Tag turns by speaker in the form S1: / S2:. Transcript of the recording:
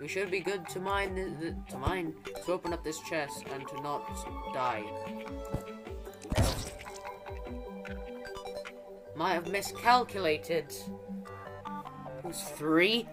S1: We should be good to mine the, the, to mine to open up this chest and to not die. Might have miscalculated. It was three.